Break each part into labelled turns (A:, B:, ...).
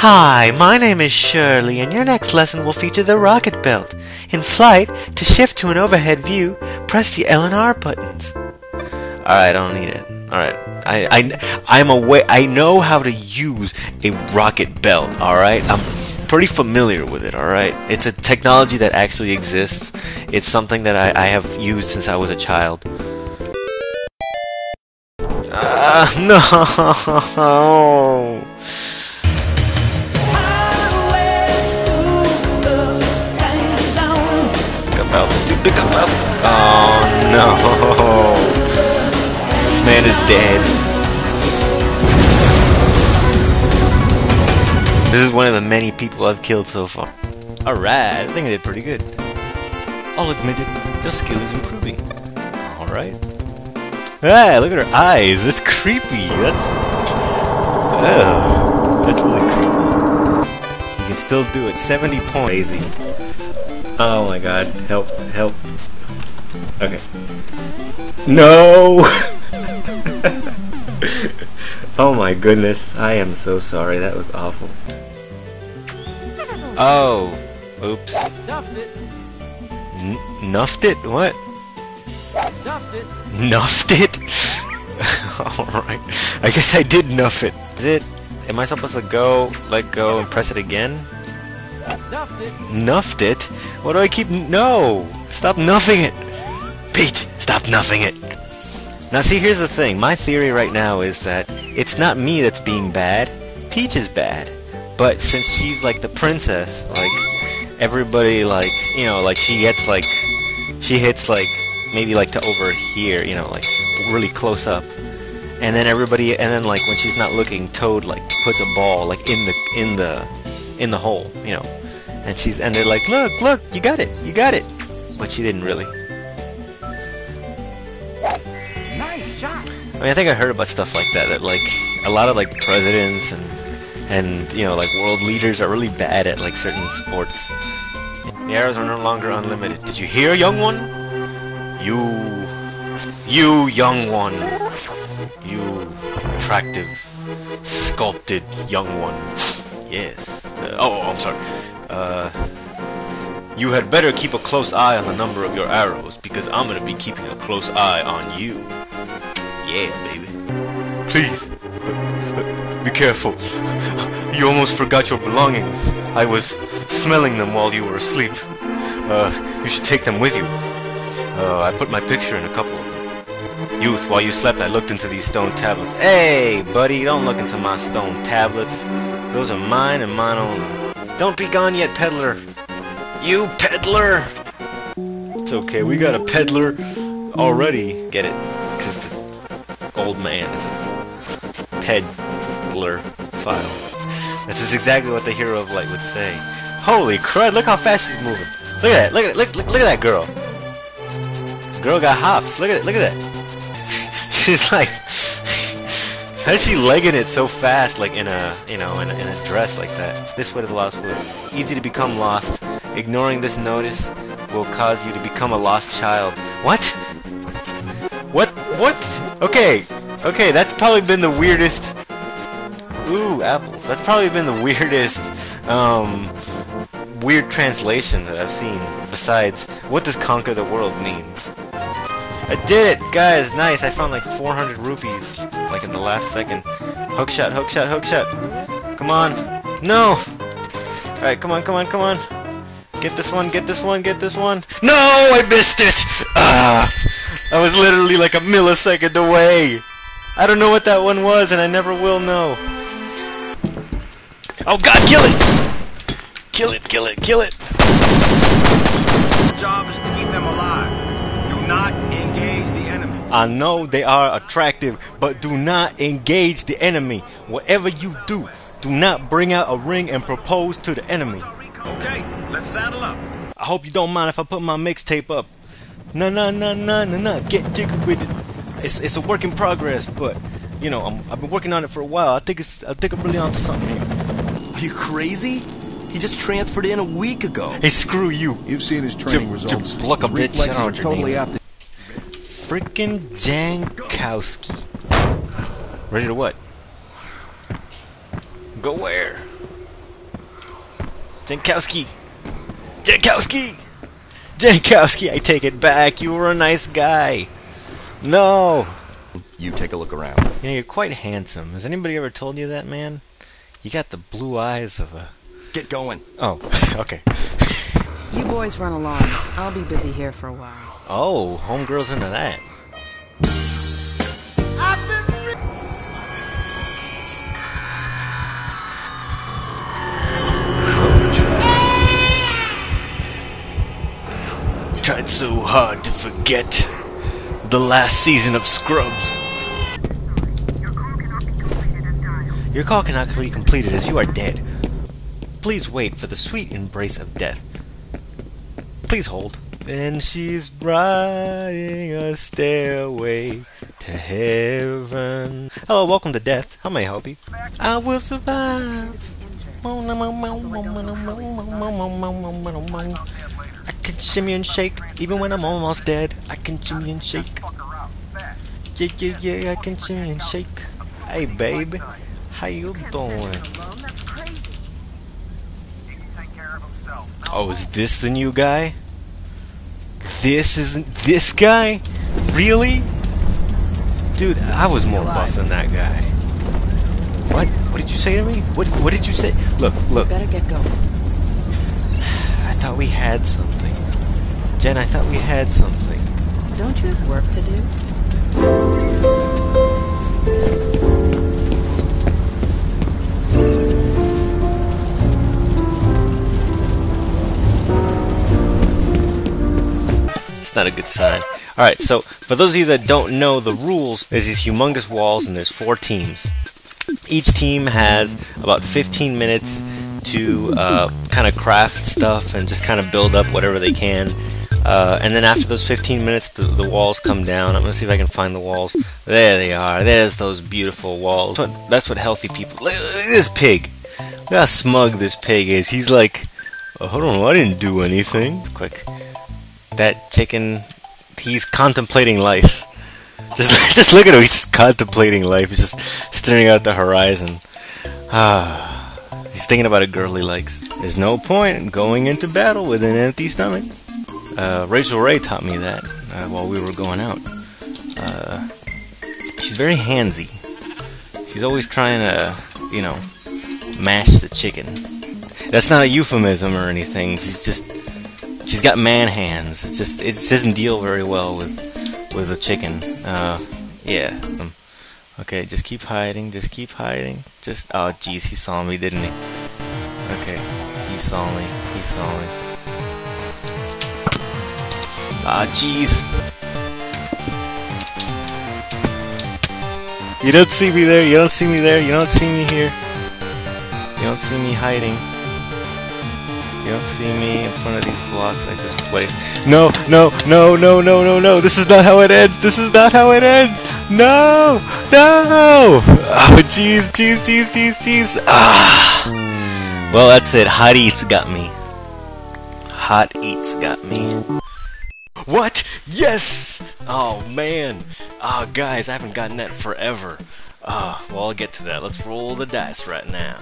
A: Hi, my name is Shirley, and your next lesson will feature the rocket belt. In flight, to shift to an overhead view, press the L and R buttons. Alright, I don't need it. Alright. I, I, I'm aware, I know how to use a rocket belt, alright? I'm pretty familiar with it, alright? It's a technology that actually exists. It's something that I, I have used since I was a child. Ah, no! Pick up out, pick up out! Oh no! This man is dead. This is one of the many people I've killed so far. Alright, I think I did pretty good. I'll admit it, your skill is improving. Alright. Hey, look at her eyes. That's creepy. That's. Ugh. That's really creepy. You can still do it. 70 points. Lazy. Oh my god. Help. Help. Okay. No! oh my goodness. I am so sorry. That was awful. Oh. Oops. N nuffed it? What? Nuffed it? Alright. I guess I did nuff it. Is it? Am I supposed to go, let go, and press it again? Nuffed it. Nuffed it? What do I keep? No! Stop nuffing it! Peach, stop nuffing it! Now see, here's the thing. My theory right now is that it's not me that's being bad. Peach is bad. But since she's like the princess, like, everybody like, you know, like she gets like, she hits like, maybe like to over here, you know, like really close up. And then everybody, and then like when she's not looking, Toad like puts a ball like in the in the in the hole, you know. And she's and they're like, look, look, you got it, you got it. But she didn't really.
B: Nice shot.
A: I mean, I think I heard about stuff like that. That like a lot of like presidents and and you know like world leaders are really bad at like certain sports. The arrows are no longer unlimited. Did you hear, young one? You, you young one, you attractive, sculpted young one. Yes. Uh, oh, I'm sorry. Uh, you had better keep a close eye on the number of your arrows because I'm gonna be keeping a close eye on you. Yeah, baby. Please, careful. You almost forgot your belongings. I was smelling them while you were asleep. Uh, you should take them with you. Uh, I put my picture in a couple of them. Youth, while you slept, I looked into these stone tablets. Hey, buddy, don't look into my stone tablets. Those are mine and mine only. Don't be gone yet, peddler. You peddler! It's okay, we got a peddler already. Get it? Because the old man is a file. This is exactly what the hero of light would say. Holy crud, look how fast she's moving. Look at that, look at it, look, look, look at that girl. Girl got hops, look at it, look at that. she's like, how's she legging it so fast, like in a, you know, in a, in a dress like that? This way to the Lost Woods. Easy to become lost. Ignoring this notice will cause you to become a lost child. What? What? What? Okay, okay, that's probably been the weirdest Ooh, apples. That's probably been the weirdest, um, weird translation that I've seen. Besides, what does conquer the world mean? I did it, guys. Nice. I found like 400 rupees, like in the last second. Hook shot, hook shot, hook shot. Come on. No. All right, come on, come on, come on. Get this one, get this one, get this one. No, I missed it. Ah, I was literally like a millisecond away. I don't know what that one was, and I never will know. Oh god, kill it! Kill it, kill it, kill it!
B: Your job is to keep them alive. Do not engage the enemy.
A: I know they are attractive, but do not engage the enemy. Whatever you do, do not bring out a ring and propose to the enemy.
B: Okay, let's saddle up.
A: I hope you don't mind if I put my mixtape up. Nah, nah, nah, nah, nah, nah. Get jiggy with it. It's it's a work in progress, but you know I'm, I've been working on it for a while. I think it's I think I'm really onto something here.
C: Are you crazy? He just transferred in a week ago.
A: Hey, screw you.
D: You've seen his training
A: J-
D: results.
A: look a
D: His
A: bitch. I
D: reflexes
A: don't know
D: are
A: what your
D: totally
A: name
D: off
A: is.
D: the
A: Frickin' Jankowski. Ready to what? Go where? Jankowski! Jankowski! Jankowski, I take it back. You were a nice guy. No!
C: You take a look around.
A: You know, you're quite handsome. Has anybody ever told you that, man? You got the blue eyes of a.
C: Get going.
A: Oh, okay.
D: You boys run along. I'll be busy here for a while.
A: Oh, homegirl's into that. Tried so hard to forget the last season of Scrubs. Your call cannot be completed as you are dead. Please wait for the sweet embrace of death. Please hold. And she's riding a stairway to heaven. Hello, welcome to death. How may I help you? I will survive. I can shimmy and shake even when I'm almost dead. I can shimmy and shake. Yeah, yeah, yeah, I can shimmy and shake. Hey, baby, how you doing? Oh, is this the new guy? This isn't this guy? Really? Dude, I was more buff than that guy. What? What did you say to me? What What did you say? Look, look.
D: Better get going.
A: I thought we had something. Jen, I thought we had something.
D: Don't you have work to do?
A: Not a good sign. Alright, so for those of you that don't know the rules, there's these humongous walls and there's four teams. Each team has about 15 minutes to uh, kind of craft stuff and just kind of build up whatever they can. Uh, and then after those 15 minutes, the, the walls come down. I'm gonna see if I can find the walls. There they are. There's those beautiful walls. That's what, that's what healthy people. Look, look at this pig. Look how smug this pig is. He's like, oh, hold on, I didn't do anything. Quick that chicken he's contemplating life. Just just look at him he's just contemplating life. He's just staring out the horizon. Ah he's thinking about a girl he likes. There's no point in going into battle with an empty stomach. Uh, Rachael Ray taught me that uh, while we were going out. Uh, she's very handsy. She's always trying to you know mash the chicken. That's not a euphemism or anything. She's just she's got man hands. It just it doesn't deal very well with with a chicken. Uh, yeah. Um, okay, just keep hiding. Just keep hiding. Just oh jeez, he saw me, didn't he? Okay, he saw me. He saw me. Ah jeez. You don't see me there. You don't see me there. You don't see me here. You don't see me hiding. You don't see me in front of these blocks I just placed. No, no, no, no, no, no, no. This is not how it ends. This is not how it ends. No, no. Oh, jeez, jeez, jeez, jeez, jeez. Ah. Well, that's it. Hot Eats got me. Hot Eats got me. What? Yes! Oh, man. Oh, guys, I haven't gotten that forever. Ah, well, I'll get to that. Let's roll the dice right now.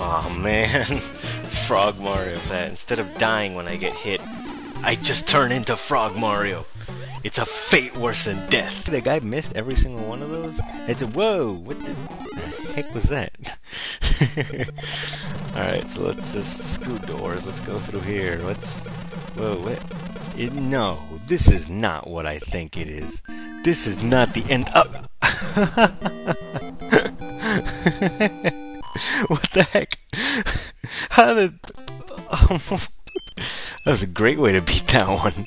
A: Oh man, Frog Mario that. Instead of dying when I get hit, I just turn into Frog Mario. It's a fate worse than death. The guy missed every single one of those. It's a whoa. What the heck was that? All right, so let's just screw doors. Let's go through here. Let's. Whoa, what? It, no, this is not what I think it is. This is not the end. Oh. what the heck? How did? that was a great way to beat that one.